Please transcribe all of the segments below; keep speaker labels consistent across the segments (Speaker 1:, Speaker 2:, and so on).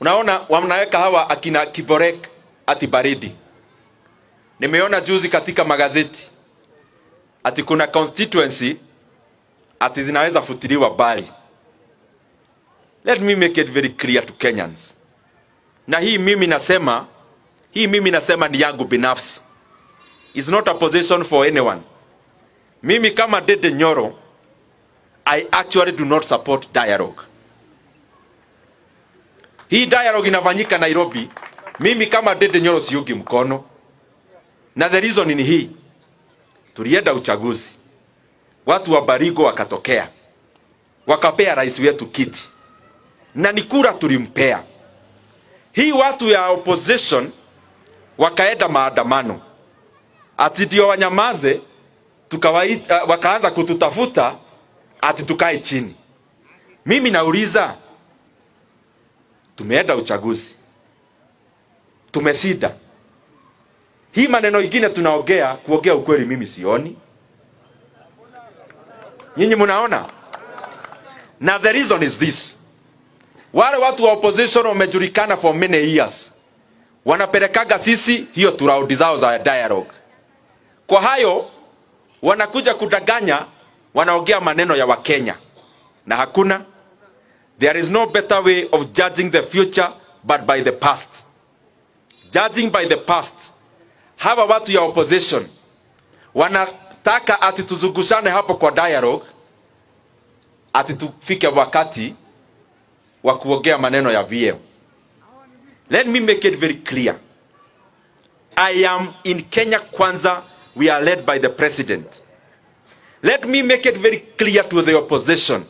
Speaker 1: Unaona, wanaweka hawa akina Kiborek ati baridi. Nimeona juzi katika magazeti ati kuna constituency ati zinaweza futiliwa bali. Let me make it very clear to Kenyans. Na hii mimi nasema, hii mimi nasema ni yangu binafsi. It's not a position for anyone. Mimi kama Dede Nyoro, I actually do not support dialogue. Hii dialogue inafanyika Nairobi, mimi kama Dede Nyoro siungi mkono, na the reason ni hii. Tulienda uchaguzi, watu wa Barigo wakatokea, wakapea rais wetu kiti, na ni kura tulimpea. Hii watu ya opposition wakaenda maandamano, ati ndio wanyamaze, tukawaita, wakaanza kututafuta ati tukae chini. Mimi nauliza, tumeenda uchaguzi, tumesida. Hii maneno ingine tunaongea, kuongea ukweli mimi sioni. Nyinyi mnaona? Na the reason is this. Wale watu wa opposition wamejulikana for many years, wanapelekaga sisi hiyo turaudi zao za dialogue. Kwa hayo wanakuja kudanganya, wanaongea maneno ya Wakenya na hakuna. There is no better way of judging the future but by the past. Judging by the past, hawa watu ya opposition wanataka ati tuzungushane hapo kwa dialogue, ati tufike wakati wa kuongea maneno ya vyeo. Let me make it very clear. I am in Kenya Kwanza, we are led by the president. Let me make it very clear to the opposition.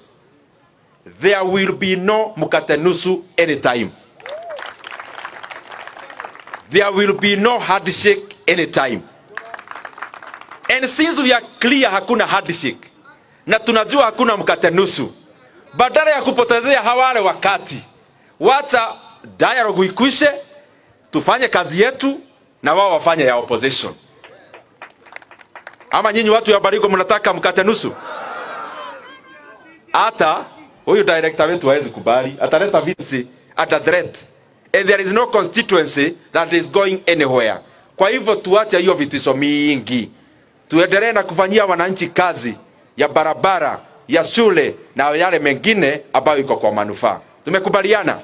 Speaker 1: There will be no Mukatenusu anytime. There will be no handshake anytime. And since we are clear hakuna handshake na tunajua hakuna mkate nusu, badala ya kupotezea hawale wakati, wacha dialogue ikwishe, tufanye kazi yetu na wao wafanye ya opposition. Ama nyinyi watu ya Baringo mnataka mkate nusu? Hata huyu director wetu hawezi kubali, ataleta visi at a threat and there is no constituency that is going anywhere. Kwa hivyo tuache hiyo vitisho mingi, tuendelee na kufanyia wananchi kazi ya barabara, ya shule na yale mengine ambayo iko kwa manufaa. Tumekubaliana?